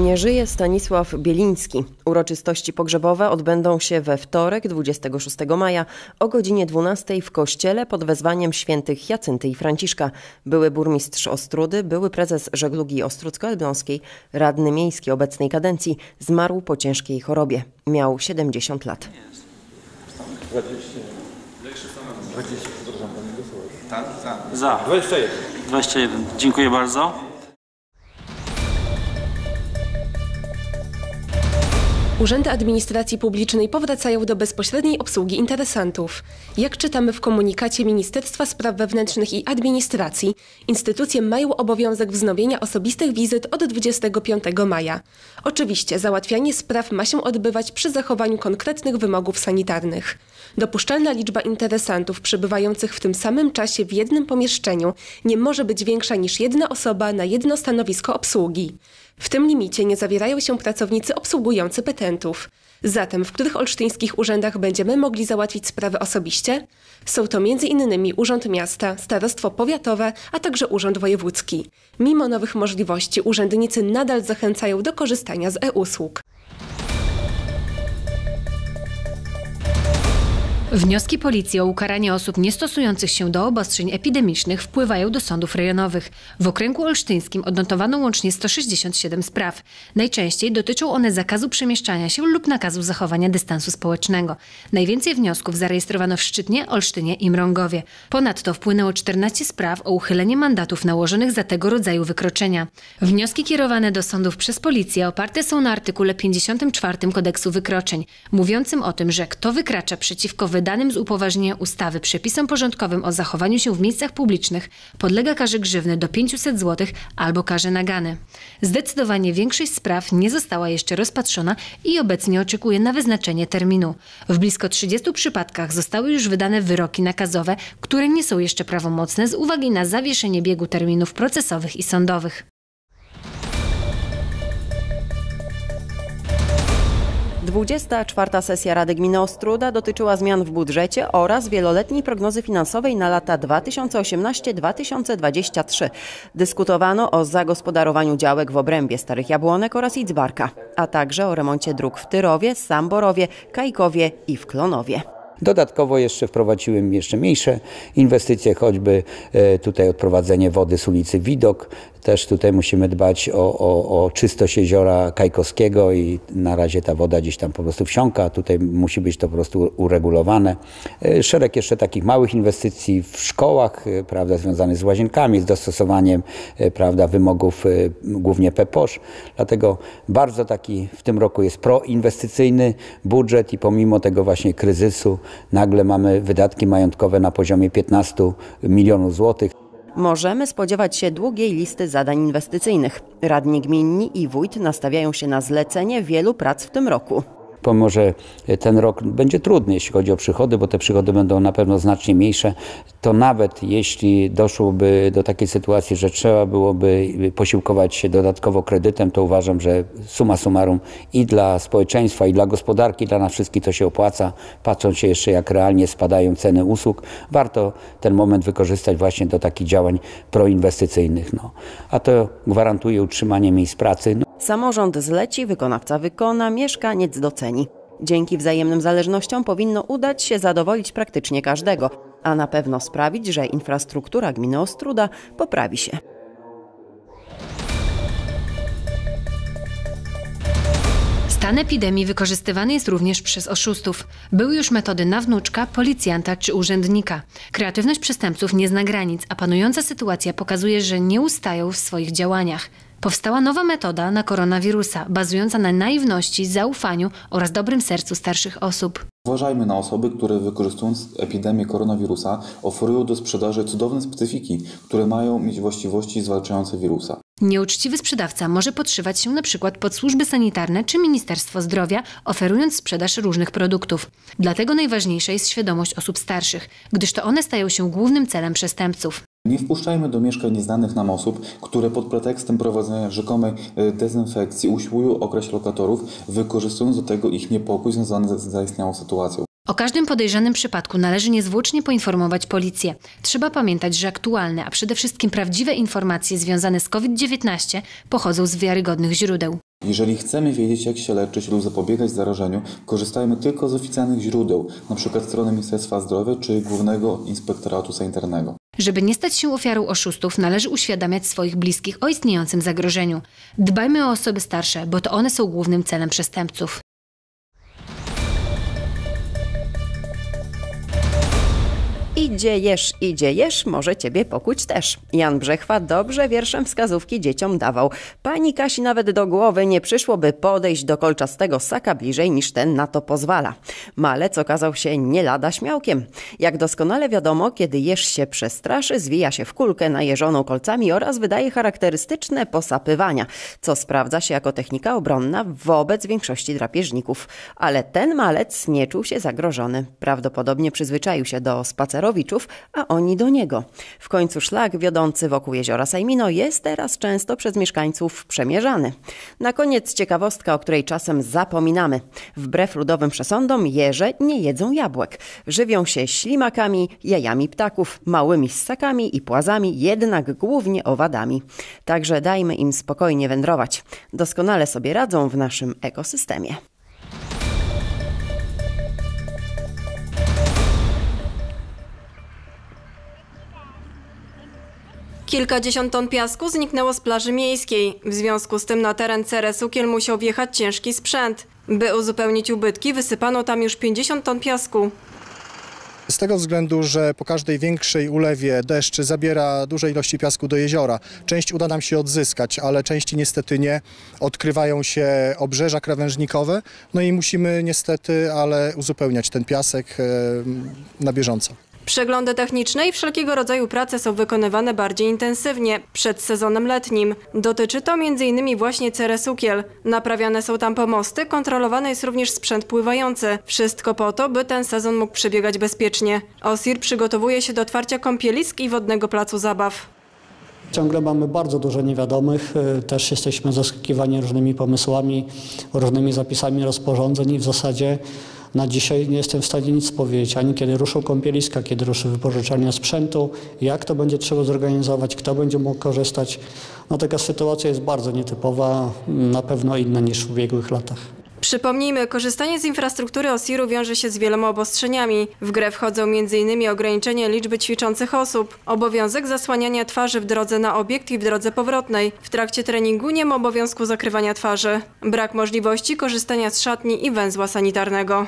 Nie żyje Stanisław Bieliński. Uroczystości pogrzebowe odbędą się we wtorek 26 maja o godzinie 12 w kościele pod wezwaniem świętych Jacynty i Franciszka. Były burmistrz Ostrudy, były prezes żeglugi Ostrucko-Elbląskiej, radny miejski obecnej kadencji, zmarł po ciężkiej chorobie. Miał 70 lat. 20, przepraszam, pani głosować. Za. 21. 21. Dziękuję bardzo. Urzędy administracji publicznej powracają do bezpośredniej obsługi interesantów. Jak czytamy w komunikacie Ministerstwa Spraw Wewnętrznych i Administracji, instytucje mają obowiązek wznowienia osobistych wizyt od 25 maja. Oczywiście załatwianie spraw ma się odbywać przy zachowaniu konkretnych wymogów sanitarnych. Dopuszczalna liczba interesantów przebywających w tym samym czasie w jednym pomieszczeniu nie może być większa niż jedna osoba na jedno stanowisko obsługi. W tym limicie nie zawierają się pracownicy obsługujący petentów. Zatem w których olsztyńskich urzędach będziemy mogli załatwić sprawy osobiście? Są to m.in. Urząd Miasta, Starostwo Powiatowe, a także Urząd Wojewódzki. Mimo nowych możliwości urzędnicy nadal zachęcają do korzystania z e-usług. Wnioski policji o ukaranie osób niestosujących się do obostrzeń epidemicznych wpływają do sądów rejonowych. W okręgu olsztyńskim odnotowano łącznie 167 spraw. Najczęściej dotyczą one zakazu przemieszczania się lub nakazu zachowania dystansu społecznego. Najwięcej wniosków zarejestrowano w Szczytnie, Olsztynie i Mrągowie. Ponadto wpłynęło 14 spraw o uchylenie mandatów nałożonych za tego rodzaju wykroczenia. Wnioski kierowane do sądów przez policję oparte są na artykule 54 kodeksu wykroczeń, mówiącym o tym, że kto wykracza przeciwko wydanym z upoważnienia ustawy przepisom porządkowym o zachowaniu się w miejscach publicznych podlega karze grzywny do 500 zł albo karze nagany. Zdecydowanie większość spraw nie została jeszcze rozpatrzona i obecnie oczekuje na wyznaczenie terminu. W blisko 30 przypadkach zostały już wydane wyroki nakazowe, które nie są jeszcze prawomocne z uwagi na zawieszenie biegu terminów procesowych i sądowych. 24. sesja Rady Gminy Ostruda dotyczyła zmian w budżecie oraz wieloletniej prognozy finansowej na lata 2018-2023. Dyskutowano o zagospodarowaniu działek w obrębie Starych Jabłonek oraz Idzbarka, a także o remoncie dróg w Tyrowie, Samborowie, Kajkowie i w Klonowie. Dodatkowo jeszcze wprowadziłem jeszcze mniejsze inwestycje, choćby e, tutaj odprowadzenie wody z ulicy Widok. Też tutaj musimy dbać o, o, o czystość jeziora Kajkowskiego i na razie ta woda gdzieś tam po prostu wsiąka. Tutaj musi być to po prostu uregulowane. E, szereg jeszcze takich małych inwestycji w szkołach, e, prawda, związanych z łazienkami, z dostosowaniem, prawda, wymogów głównie PEPOSZ. Dlatego bardzo taki w tym roku jest proinwestycyjny budżet i pomimo tego właśnie kryzysu nagle mamy wydatki majątkowe na poziomie 15 milionów złotych. Możemy spodziewać się długiej listy zadań inwestycyjnych. Radni gminni i wójt nastawiają się na zlecenie wielu prac w tym roku pomimo że ten rok będzie trudny, jeśli chodzi o przychody, bo te przychody będą na pewno znacznie mniejsze, to nawet jeśli doszłoby do takiej sytuacji, że trzeba byłoby posiłkować się dodatkowo kredytem, to uważam, że suma summarum i dla społeczeństwa, i dla gospodarki, dla nas wszystkich to się opłaca, patrząc się jeszcze jak realnie spadają ceny usług. Warto ten moment wykorzystać właśnie do takich działań proinwestycyjnych. No. A to gwarantuje utrzymanie miejsc pracy. No. Samorząd zleci, wykonawca wykona, mieszkaniec doceni. Dzięki wzajemnym zależnościom powinno udać się zadowolić praktycznie każdego, a na pewno sprawić, że infrastruktura gminy Ostruda poprawi się. Stan epidemii wykorzystywany jest również przez oszustów. Były już metody na wnuczka, policjanta czy urzędnika. Kreatywność przestępców nie zna granic, a panująca sytuacja pokazuje, że nie ustają w swoich działaniach. Powstała nowa metoda na koronawirusa, bazująca na naiwności, zaufaniu oraz dobrym sercu starszych osób. Uważajmy na osoby, które wykorzystując epidemię koronawirusa oferują do sprzedaży cudowne specyfiki, które mają mieć właściwości zwalczające wirusa. Nieuczciwy sprzedawca może podszywać się przykład pod służby sanitarne czy Ministerstwo Zdrowia, oferując sprzedaż różnych produktów. Dlatego najważniejsza jest świadomość osób starszych, gdyż to one stają się głównym celem przestępców. Nie wpuszczajmy do mieszkań nieznanych nam osób, które pod pretekstem prowadzenia rzekomej e, dezynfekcji usiłują okraść lokatorów, wykorzystując do tego ich niepokój związany z zaistniałą sytuacją. O każdym podejrzanym przypadku należy niezwłocznie poinformować policję. Trzeba pamiętać, że aktualne, a przede wszystkim prawdziwe informacje związane z COVID-19 pochodzą z wiarygodnych źródeł. Jeżeli chcemy wiedzieć, jak się leczyć lub zapobiegać zarażeniu, korzystajmy tylko z oficjalnych źródeł, np. strony Ministerstwa Zdrowia czy Głównego Inspektoratu Sanitarnego. Żeby nie stać się ofiarą oszustów, należy uświadamiać swoich bliskich o istniejącym zagrożeniu. Dbajmy o osoby starsze, bo to one są głównym celem przestępców. Idzie jesz, idzie jesz, może ciebie pokuć też. Jan Brzechwa dobrze wierszem wskazówki dzieciom dawał. Pani Kasi nawet do głowy nie przyszłoby podejść do kolczastego saka bliżej niż ten na to pozwala. Malec okazał się nie lada śmiałkiem. Jak doskonale wiadomo, kiedy jeż się przestraszy, zwija się w kulkę najeżoną kolcami oraz wydaje charakterystyczne posapywania, co sprawdza się jako technika obronna wobec większości drapieżników. Ale ten malec nie czuł się zagrożony. Prawdopodobnie przyzwyczaił się do a oni do niego. W końcu szlak wiodący wokół jeziora Sajmino jest teraz często przez mieszkańców przemierzany. Na koniec ciekawostka, o której czasem zapominamy. Wbrew ludowym przesądom jeże nie jedzą jabłek. Żywią się ślimakami, jajami ptaków, małymi ssakami i płazami, jednak głównie owadami. Także dajmy im spokojnie wędrować. Doskonale sobie radzą w naszym ekosystemie. Kilkadziesiąt ton piasku zniknęło z plaży miejskiej. W związku z tym na teren Ceresukiel musiał wjechać ciężki sprzęt. By uzupełnić ubytki, wysypano tam już 50 ton piasku. Z tego względu, że po każdej większej ulewie deszcz zabiera duże ilości piasku do jeziora. Część uda nam się odzyskać, ale części niestety nie. Odkrywają się obrzeża krawężnikowe, no i musimy niestety, ale uzupełniać ten piasek e, na bieżąco. Przeglądy techniczne i wszelkiego rodzaju prace są wykonywane bardziej intensywnie przed sezonem letnim. Dotyczy to m.in. właśnie Ceresukiel. Naprawiane są tam pomosty, kontrolowany jest również sprzęt pływający. Wszystko po to, by ten sezon mógł przebiegać bezpiecznie. OSIR przygotowuje się do otwarcia kąpielisk i wodnego placu zabaw. Ciągle mamy bardzo dużo niewiadomych, y, też jesteśmy zaskakiwani różnymi pomysłami, różnymi zapisami rozporządzeń i w zasadzie na dzisiaj nie jestem w stanie nic powiedzieć, ani kiedy ruszą kąpieliska, kiedy ruszy wypożyczalnia sprzętu, jak to będzie trzeba zorganizować, kto będzie mógł korzystać. No taka sytuacja jest bardzo nietypowa, na pewno inna niż w ubiegłych latach. Przypomnijmy, korzystanie z infrastruktury OSIR-u wiąże się z wieloma obostrzeniami. W grę wchodzą m.in. ograniczenie liczby ćwiczących osób, obowiązek zasłaniania twarzy w drodze na obiekt i w drodze powrotnej. W trakcie treningu nie ma obowiązku zakrywania twarzy. Brak możliwości korzystania z szatni i węzła sanitarnego.